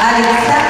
Alexa